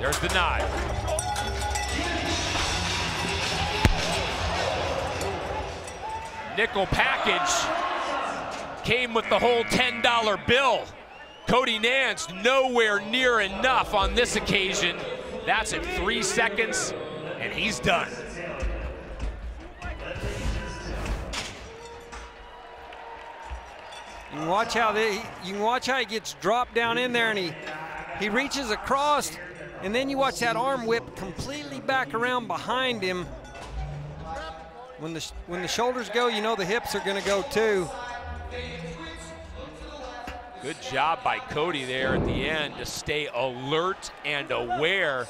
There's the nod. Nickel package came with the whole $10 bill. Cody Nance nowhere near enough on this occasion. That's at three seconds, and he's done. You can watch how they, you can watch how he gets dropped down in there and he he reaches across and then you watch that arm whip completely back around behind him. When the when the shoulders go, you know the hips are going to go too. Good job by Cody there at the end to stay alert and aware.